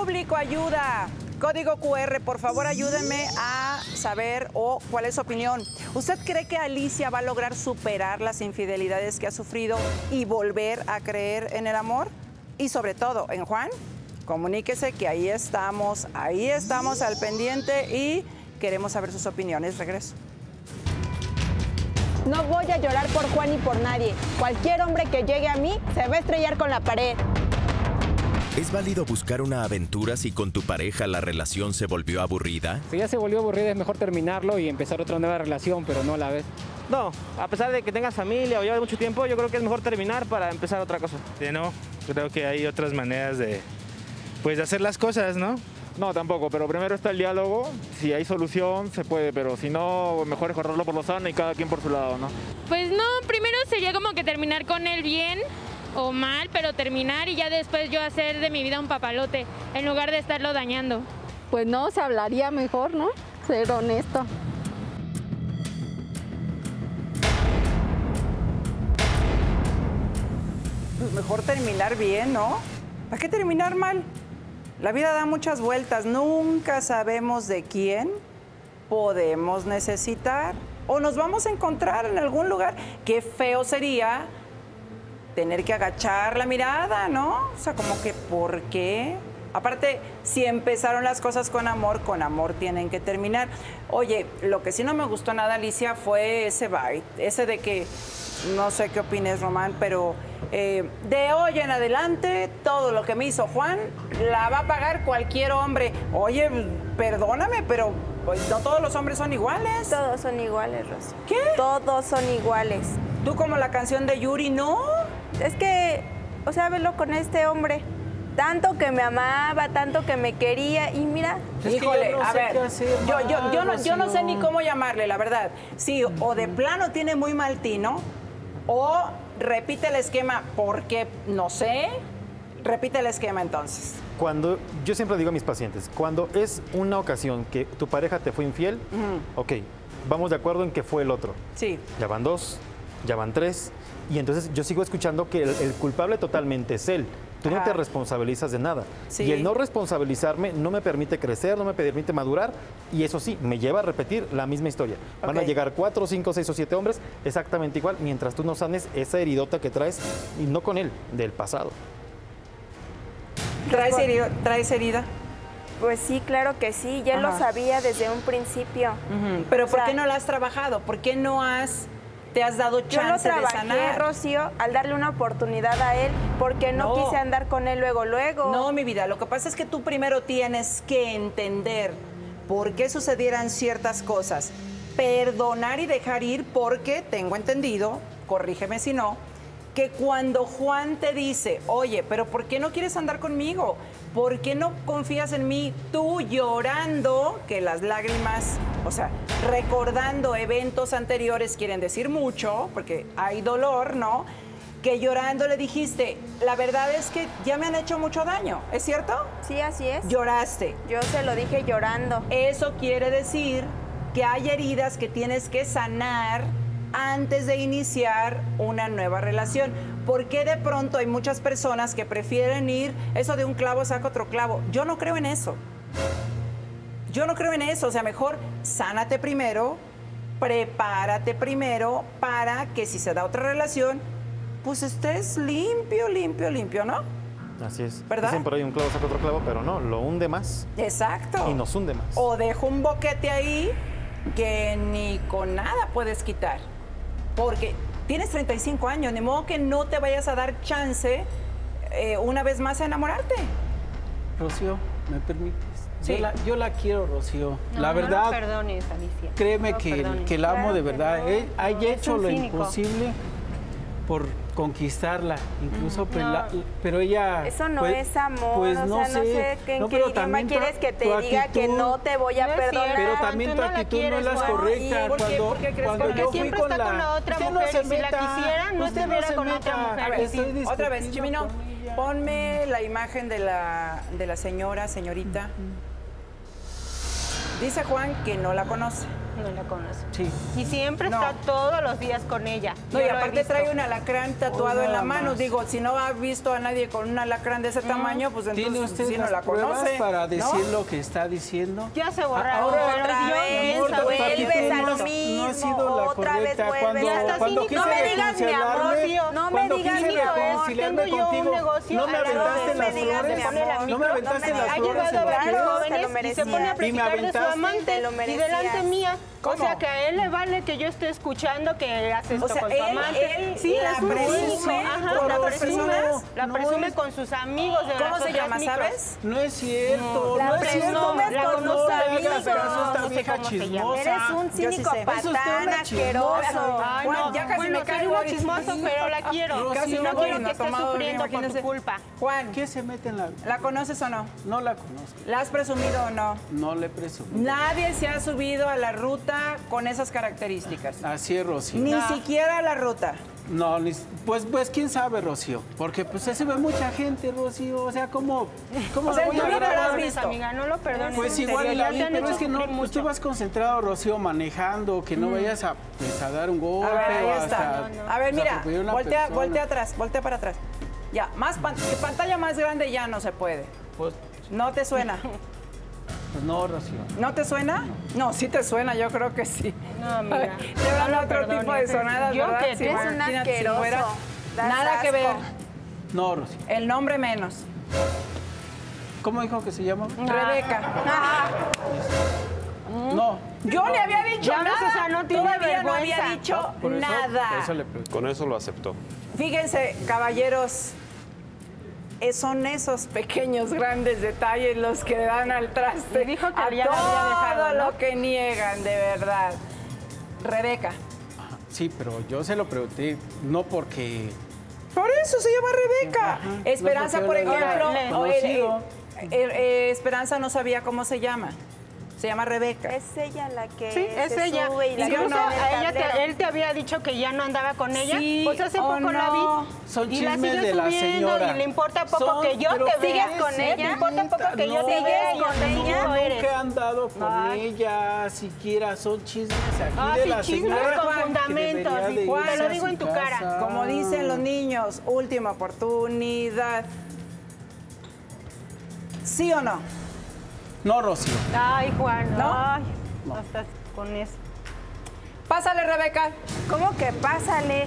público, ayuda. Código QR, por favor ayúdenme a saber o cuál es su opinión. ¿Usted cree que Alicia va a lograr superar las infidelidades que ha sufrido y volver a creer en el amor? Y sobre todo, en Juan, comuníquese que ahí estamos, ahí estamos al pendiente y queremos saber sus opiniones. Regreso. No voy a llorar por Juan ni por nadie. Cualquier hombre que llegue a mí se va a estrellar con la pared. ¿Es válido buscar una aventura si con tu pareja la relación se volvió aburrida? Si ya se volvió aburrida es mejor terminarlo y empezar otra nueva relación, pero no a la vez. No, a pesar de que tengas familia o llevas mucho tiempo, yo creo que es mejor terminar para empezar otra cosa. Sí, no, creo que hay otras maneras de, pues, de hacer las cosas, ¿no? No, tampoco, pero primero está el diálogo. Si hay solución, se puede, pero si no, mejor es correrlo por lo sano y cada quien por su lado, ¿no? Pues no, primero sería como que terminar con él bien o mal, pero terminar y ya después yo hacer de mi vida un papalote, en lugar de estarlo dañando. Pues no, se hablaría mejor, ¿no? Ser honesto. Pues mejor terminar bien, ¿no? ¿Para qué terminar mal? La vida da muchas vueltas, nunca sabemos de quién podemos necesitar o nos vamos a encontrar en algún lugar. Qué feo sería tener que agachar la mirada, ¿no? O sea, como que, ¿por qué? Aparte, si empezaron las cosas con amor, con amor tienen que terminar. Oye, lo que sí no me gustó nada, Alicia, fue ese bite, ese de que, no sé qué opines, Román, pero eh, de hoy en adelante, todo lo que me hizo Juan, la va a pagar cualquier hombre. Oye, perdóname, pero pues, no todos los hombres son iguales. Todos son iguales, Rosy. ¿Qué? Todos son iguales. Tú como la canción de Yuri, ¿no? Es que, o sea, velo con este hombre. Tanto que me amaba, tanto que me quería y mira. Híjole, a ver, yo, yo, yo, no, yo no sé ni cómo llamarle, la verdad. Sí, o de plano tiene muy mal tino, o repite el esquema porque no sé. Repite el esquema entonces. Cuando, yo siempre digo a mis pacientes, cuando es una ocasión que tu pareja te fue infiel, ok, vamos de acuerdo en que fue el otro. Sí. Ya van dos, ya van tres, y entonces yo sigo escuchando que el, el culpable totalmente es él. Tú no te responsabilizas de nada. Sí. Y el no responsabilizarme no me permite crecer, no me permite madurar. Y eso sí, me lleva a repetir la misma historia. Van a llegar cuatro, cinco, seis o siete hombres exactamente igual, mientras tú no sanes esa heridota que traes, y no con él, del pasado. ¿Traes herida? ¿Traes herida? Pues sí, claro que sí, ya lo sabía desde un principio. Pero O ¿por sea, qué no la has trabajado? ¿Por qué no has, te has dado Yo lo chance de trabajé, sanar? Rocío, al darle una oportunidad a él, porque no, No. quise andar con él luego, luego. No, mi vida, lo que pasa es que tú primero tienes que entender por qué sucedieran ciertas cosas, perdonar y dejar ir porque tengo entendido, corrígeme si no, que cuando Juan te dice, oye, pero ¿por qué no quieres andar conmigo? ¿Por qué no confías en mí? Tú llorando, que las lágrimas, o sea, recordando eventos anteriores quieren decir mucho, porque hay dolor, ¿no? Que llorando le dijiste, la verdad es que ya me han hecho mucho daño, ¿es cierto? Sí, así es. Lloraste. Yo se lo dije llorando. Eso quiere decir que hay heridas que tienes que sanar antes de iniciar una nueva relación. ¿Por qué de pronto hay muchas personas que prefieren ir eso de un clavo saca otro clavo? Yo no creo en eso. Yo no creo en eso. O sea, mejor sánate primero, prepárate primero para que si se da otra relación, pues estés limpio, limpio, limpio, ¿no? Así es. ¿Verdad? Dicen por ahí un clavo saca otro clavo, pero no, lo hunde más Exacto. y nos hunde más. O dejo un boquete ahí que ni con nada puedes quitar. Porque tienes 35 años, de modo que no te vayas a dar chance eh, una vez más a enamorarte. Rocío, ¿me permites? Sí. Yo, la, yo la quiero, Rocío. No, la no verdad, lo perdones, Alicia. créeme No que, perdones. que la amo Claro de que verdad. no, no, es hecho lo cínico. imposible por conquistarla, incluso pues, la- pero ella... Eso no pues- es amor, pues o no sea, no sé, sé qué- en No, qué idioma quieres que te tu diga que actitud- no te voy a No perdonar. Pero también tu no actitud no es la correcta. ¿Y por qué? Cuando, ¿Por qué crees? cuando Porque yo fui siempre con está la... con la otra no mujer se y si la quisiera, no estuviera con otra mujer. A ver, Estoy otra vez, Chimino. Ponme la imagen de la, de la señora, señorita. Dice Juan que no la conoce. No la conozco. Sí. Y siempre No. está todos los días con ella. No, y aparte trae un alacrán tatuado Hoy en la mano. más. Digo, si no ha visto a nadie con un alacrán de ese tamaño, pues ¿Tiene entonces usted sí no la conoce. para ¿no? decir lo que está diciendo? Ya se Ah, borraron. ahora yo vez, vuelves a no lo has- No ha mismo, sido la otra vez correcta. vuelves. Cuando, Ya está cuando quise No me digas, mi amor, Rocío. No me cuando digas, mi amor, tengo yo un negocio no me aventaste las no flores, no me aventaste no me las Ha flores llegado en a la varios jóvenes y se pone a platicar de su amante y delante mía. ¿Cómo? O sea, que a él le vale que yo esté escuchando que hace esto O sea, con su él- amante. él sí, la un presume. Ajá, con la presume, la No presume es- con sus amigos de ¿Cómo se llama, micros. sabes? No es cierto, La no es cierto. la con le hagas amigos. a esta No vieja chismosa. Eres un sí cínico usted patán una asqueroso. Ay, no, ya casi bueno, me caigo ahorita. chismosa, pero la quiero. Casi no quiero no que esté sufriendo por tu culpa. Juan, ¿Qué se mete en la...? ¿la conoces o no? No la conozco, ¿La has presumido o no? no le presumo. Nadie se ha subido a la ruta con esas características. Así es, Rocío. Ni No. siquiera la ruta. No, ni- pues, pues quién sabe, Rocío. Porque pues se sube mucha gente, Rocío. O sea, ¿cómo, cómo O sea, voy tú a no lo has visto. Amiga, no lo perdones. Pues igual la vi, pero es que no, pues, tú mucho. vas concentrado, Rocío, manejando, que no vayas a, pues, a dar un golpe A ver, ahí o está. hasta... A ver, pues, mira, voltea, voltea atrás, voltea para atrás. Ya, más pan- pantalla más grande ya no se puede. Pues, ¿No te suena? pues no, Rocío. ¿No te suena? No, sí te suena, yo creo que sí. No, amiga. Te van No otro tipo de sonadas, Yo ¿verdad? que Sí, Eres un si Nada que ver. No, Rocío. El nombre menos. ¿Cómo dijo que se llama? Rebeca. No. Yo le había dicho Ya ves, nada. o sea, no tiene Todavía no había dicho Por eso- nada. por eso le pregunto. Con eso lo aceptó. Fíjense, caballeros, son esos pequeños grandes detalles los que dan al traste. Dijo que a ya lo había todo dejado, ¿no? lo que niegan, de verdad. Rebeca. Sí, pero yo se lo pregunté, no porque... Por eso se llama Rebeca. Ajá. Esperanza, No, por ejemplo, eh, eh, eh, Esperanza no sabía cómo se llama. Se llama Rebeca. Es ella la que Sí, es se ella. sube y la Incluso a ella te- él te había dicho que ya no andaba con ella. Sí pues hace o poco la no. vi. Son y la sigue de la subiendo señora. y le importa poco Son- que yo te ¿sigues vea. con ¿eh? ella? Le importa poco que yo No, te vea y ¿Sigues con ella? no eres. Nunca he andado con Ay. ella, siquiera son chismes aquí Ah, de sí, la chismes señora. con fundamentos, de te lo digo en tu casa. cara. Como dicen los niños, última oportunidad. ¿Sí o no? No, Rocío. Ay, Juan, ¿No? Ay, no estás con eso. Pásale, Rebeca. ¿Cómo que pásale?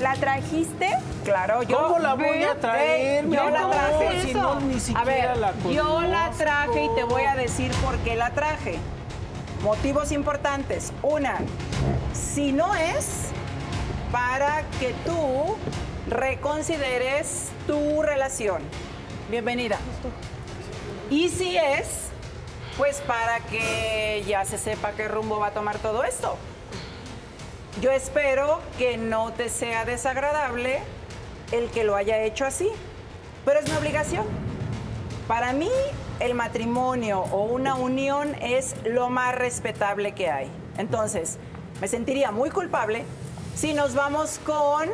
¿La trajiste? Claro, yo. ¿Cómo la voy a traer, yo la traje. Si no, ni a siquiera ver, la yo la traje y te voy a decir por qué la traje. Motivos importantes. Una, si no es para que tú reconsideres tu relación. Bienvenida. Y si es, pues para que ya se sepa qué rumbo va a tomar todo esto. Yo espero que no te sea desagradable el que lo haya hecho así, pero es mi obligación. Para mí, el matrimonio o una unión es lo más respetable que hay. Entonces, me sentiría muy culpable si nos vamos con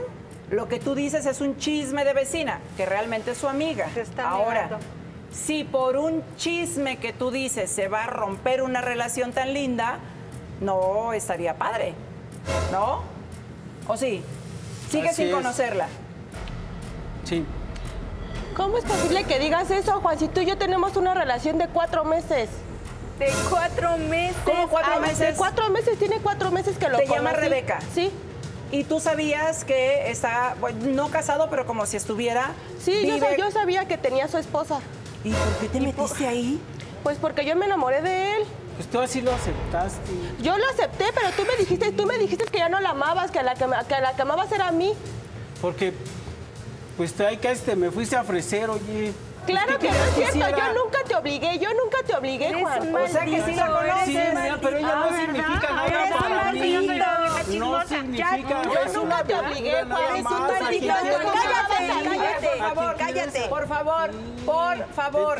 lo que tú dices es un chisme de vecina, que realmente es su amiga. Se está Ahora, negando. Si por un chisme que tú dices se va a romper una relación tan linda, no estaría padre, ¿no? ¿O sí? Sigue Así sin es. conocerla. Sí. ¿Cómo es posible que digas eso, Juan? Si tú y yo tenemos una relación de cuatro meses. De cuatro meses. ¿Cómo cuatro Ah, meses? De cuatro meses, tiene cuatro meses que lo ¿Te llama conocí. Rebeca? Sí. Y tú sabías que está, bueno, no casado, pero como si estuviera. Sí, yo, yo sabía que tenía su esposa. ¿Y por qué te metiste ahí? Pues porque yo me enamoré de él. Pues tú así lo aceptaste. Yo lo acepté, pero tú me dijiste, tú me dijiste que ya no la amabas, que a la que, que a la que amabas era a mí. Porque, pues tú ahí este, me fuiste a ofrecer, oye. Claro que ¿qué no es cierto, yo nunca te obligué, yo nunca te obligué, Juan. un O sea que sí la conoces. Sí, mira, pero ella Ah, no ¿verdad? significa nada eres un para mí. No significa yo es nunca te obligué, Juan, Cállate, cállate, por favor, cállate. Por favor, por favor.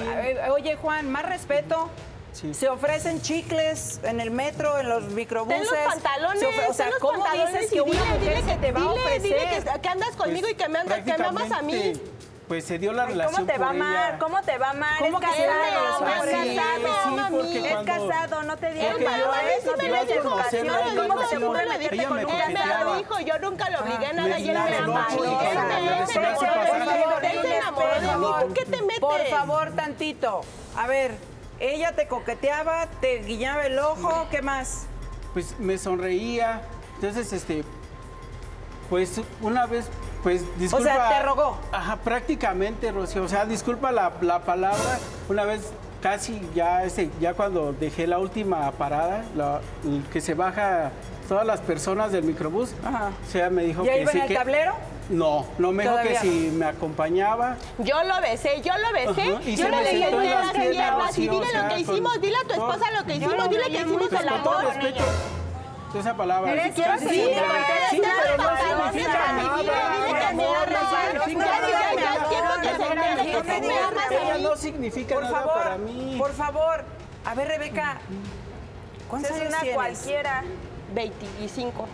Oye, Juan, más respeto. Sí. Se ofrecen chicles en el metro, en los microbuses. Ten los pantalones, Se o sea, ten los ¿cómo pantalones dices que una dile, mujer dile se que te va a ofrecer? dile que, que andas conmigo y que me, andas, que me amas a mí. Pues se dio la Ay, relación ¿Cómo te va a por amar? ella. ¿Cómo te va a amar? ¿Cómo es casado, va a amar? es Sí, casado. sí, es cuando- casado, no te yo- yo ¿no? la ¿Cómo se puede meterte Ella me con ella? coqueteaba. me lo dijo, yo nunca lo obligué a nada me y él me tiraba ama. el ojo y Él cuando me- me él decía me- su pasaje, él se enamoró de mí. ¿Tú qué te metes? Por favor, tantito. A ver, ella te coqueteaba, te guiñaba el ojo, ¿qué más? Pues me sonreía. Entonces, este, pues una vez, pues disculpa. sea, te rogó. Ajá, prácticamente, Rocío. O sea, disculpa la, la palabra. Una vez casi ya, este, ya cuando dejé la última parada, la- el que se baja todas las personas del microbús, o sea, me dijo ¿Ya que iba sí en el que- tablero? No, no me dijo que si me acompañaba. Yo lo besé, yo lo besé. Ajá, y yo le dije en las piernas, piernas y dile o sea, lo que con hicimos, dile a tu esposa lo que hicimos, dile que hicimos el con amor. Esa palabra. Eres Sí, quiero sí, pero sí, está pero no significa nada, no significa nada. quiero que me amas Ella no significa para mí. por favor. A ver, Rebeca, ¿cuántos Es años una tienes? cualquiera. 25.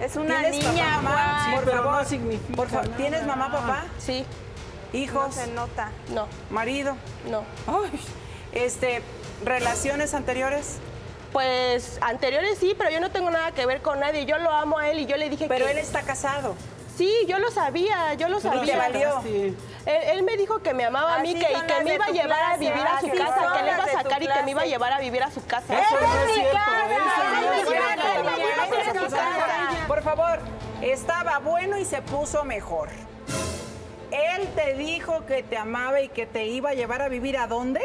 Es una ¿Tienes niña, mamá? Sí, por pero favor, no significa por favor. ¿Tienes mamá, papá? Sí, ¿Hijos? No se nota. no, ¿Marido? no. Ay, este, ¿relaciones anteriores? Pues anteriores sí, pero yo no tengo nada que ver con nadie. Yo lo amo a él y yo le dije Pero que... él está casado. Sí, yo lo sabía, yo lo sabía. te valió? Él, él me dijo que me amaba a mí, que, y que me iba a llevar a vivir a su casa, que le iba a sacar y que me iba a llevar a vivir a su casa. Eso no es cierto. Por favor, estaba bueno y se puso mejor. Él te dijo que te amaba y que te iba a llevar a vivir a dónde?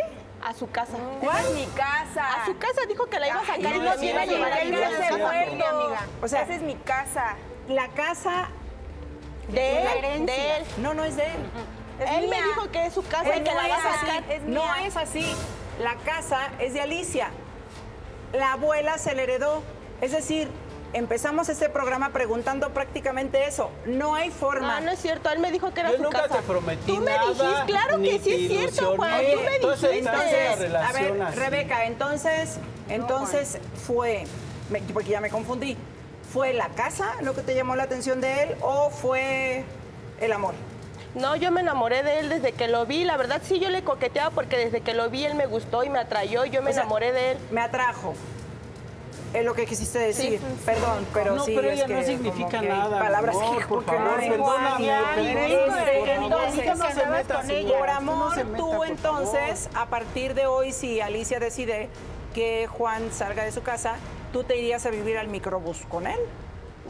A su casa. ¿Cuál es mi casa? A su casa dijo que la iba a sacar Ay, y no iba a llevar a amiga. O sea- esa es mi casa. La casa. De él, de él. No, no es de él. Es Él me dijo que es su casa y que no la es va a así. sacar. es no es así. La casa es de Alicia. La abuela se le heredó. Es decir, empezamos este programa preguntando prácticamente eso. No hay forma. Ah, no es cierto, él me dijo que era Yo su nunca casa. te prometí Tú me nada, dijiste, claro ni que sí es cierto. Juan. Tú me entonces, dijiste. entonces, Entonces, a ver, así. Rebeca, entonces, entonces fue, me- porque ya me confundí, ¿fue la casa lo que te llamó la atención de él o fue el amor? No, yo me enamoré de él desde que lo vi. La verdad, sí, yo le coqueteaba porque desde que lo vi él me gustó y me atrayó yo me O sea, enamoré de él. Me atrajo. Es lo que quisiste decir. Perdón, pero no, sí. pero es ella que no significa nada. Palabras amor, que por favor, no perdóname, entonces, por no amor, no meta, tú por entonces, a partir de hoy, si Alicia decide que Juan salga de su casa, tú te irías a vivir al microbús con él.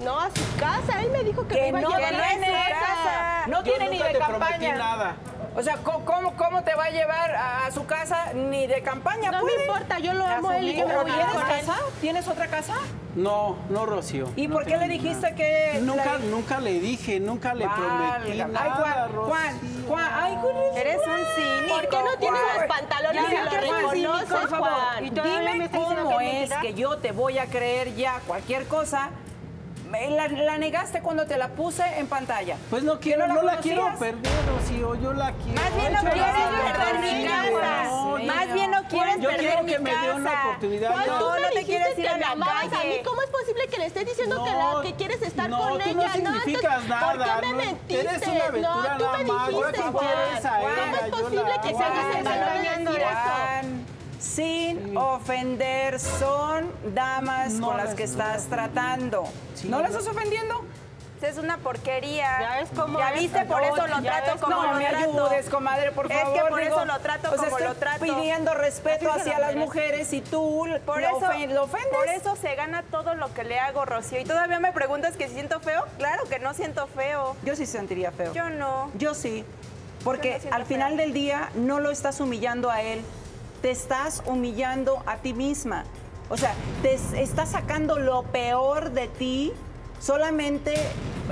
No, a su casa. Él me dijo que, Que me iba no a llevar a tiene su casa. casa. No Yo tiene ni de te prometí campaña. nada. O sea, ¿cómo, cómo, cómo te va a llevar a, a su casa ni de campaña? No ¿Puede? me importa, yo lo amo a él y yo me ¿Pero voy a ir tienes casa? ¿Tienes otra casa? No, no, Rocío. ¿Y no por qué le dijiste nada. que Nunca, la- nunca le dije, nunca le prometí Válgame. nada, Ay, Juan, Rocío. Juan, Juan, ay, Juan, Eres un cínico. ¿Por qué no tienes Juan. los pantalones Ya, y lo ¿qué fue, reconoces, Por favor, Juan? Y todavía me dime cómo que es que yo te voy a creer ya cualquier cosa. Me- La, la negaste cuando te la puse en pantalla. Pues no quiero, ¿Que no, la la quiero perder, Rocío, yo la quiero. Más bien no yo quieres quiero. perder mi casa. No, Más bien no quieres Yo perder quiero mi que me dé una casa. oportunidad. Juan, No, tú no te quieres ir a la mí. ¿Cómo es posible que le estés diciendo que, No, la, que quieres estar no, con tú ella? no significas entonces, nada. ¿Por qué me no, mentiste? Eres una aventura no, tú nada me dijiste, ¿Tú Juan. ¿Cómo es posible que decir eso? Sin ofender, son damas No con las las que estás tratando. Sí, ¿No no. las estás ofendiendo? Es una porquería. Ya ves cómo Ya es, viste, por eso lo trato ves como no lo me trato. ayudes, comadre, por Es que favor. por eso lo trato sea, como estoy lo trato. pidiendo respeto Así hacia las merece. mujeres y tú Por lo, eso, ofen- lo ofendes. por eso se gana todo lo que le hago, Rocío. Y todavía me preguntas que si siento feo. Claro que no siento feo. Yo sí sentiría feo. Yo no. Yo sí. Yo Porque no al final feo. del día no lo estás humillando a él, te estás humillando a ti misma. O sea, te estás sacando lo peor de ti solamente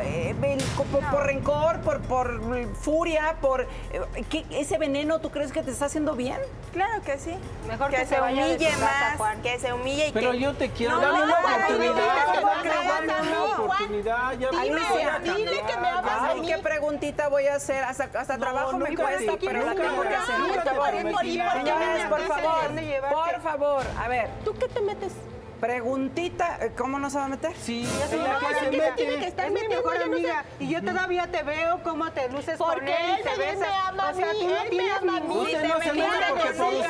eh, el- por, por rencor, por, por furia, por... eh, ¿qué- ¿Ese veneno tú crees que te está haciendo bien? Claro que sí. Mejor que, que se se humille casa, más, Juan. que se humille y Pero que... yo te quiero, No, no, una oportunidad. no, dame no, dame no, una no, oportunidad. Ya Dime, cambiar, que me a Ay, mí. qué preguntita voy a hacer. Hasta, hasta No, trabajo me cuesta, pero la tengo que hacer. Señores, por favor, por favor, a ver. ¿Tú qué te metes? Preguntita, eh, ¿cómo no se va a meter? Sí, No, ella que se mete. tiene que estar Es mi mejor amiga. Y yo todavía te veo cómo te luces con Porque él y él te besas. me ama a o sea, tú no él me tienes ama a mí. ningún... Usted no se Te meta metiste porque por usted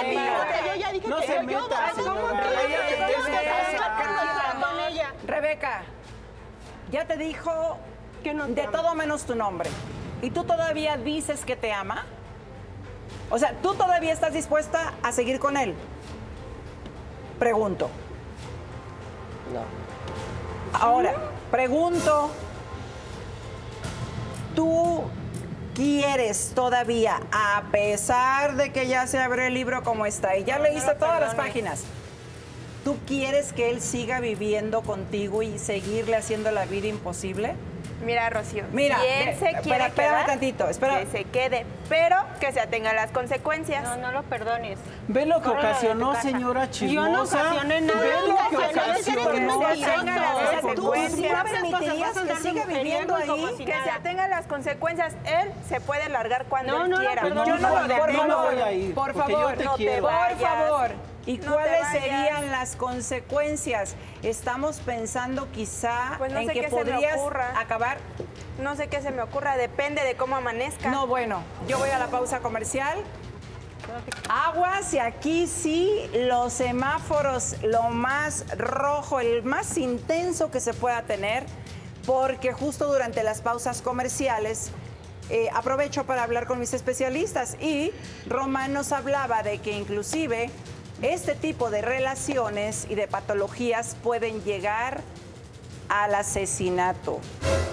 se dio. Yo ya dije No que se yo meta, voy a señora. ¿cómo que con con. Rebeca, ya te dijo Que no de todo menos tu nombre. ¿Y tú todavía dices que te ama? O sea, ¿tú todavía estás dispuesta a seguir con él? Pregunto. No. Ahora, pregunto, ¿tú quieres todavía, a pesar de que ya se abrió el libro como está y ya leíste todas las páginas, ¿tú quieres que él siga viviendo contigo y seguirle haciendo la vida imposible? Mira, Rocío, Mira, si él se espera, quiere espérame quedar, tantito, espera. que se quede, pero que se atenga a las consecuencias. No, no lo perdones. Ve lo que ocasionó, señora chismosa. Yo no ocasioné nada. Ve lo que ocasioné, eres ocasionó. un mentiroso. Las ¿Tú consecuencias. sí permitirías que siga viviendo ahí? Que se atenga a las consecuencias. Él se puede largar cuando No, él no quiera. perdono. Yo no lo no a ir, por favor, yo te no te. Por favor. ¿Y No cuáles serían las consecuencias? Estamos pensando quizá Pues no en que podrías acabar. No sé qué se me ocurra, depende de cómo amanezca. No, bueno, yo voy a la pausa comercial. Aguas y aquí sí los semáforos, lo más rojo, el más intenso que se pueda tener, porque justo durante las pausas comerciales eh, aprovecho para hablar con mis especialistas y Román nos hablaba de que inclusive este tipo de relaciones y de patologías pueden llegar al asesinato,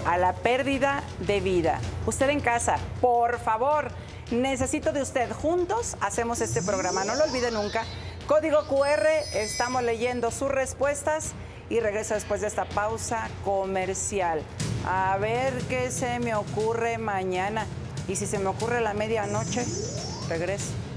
a la pérdida de vida. Usted en casa, por favor, necesito de usted. Juntos hacemos este programa, no lo olvide nunca. Código QR, estamos leyendo sus respuestas y regreso después de esta pausa comercial. A ver qué se me ocurre mañana. Y si se me ocurre la medianoche, regreso.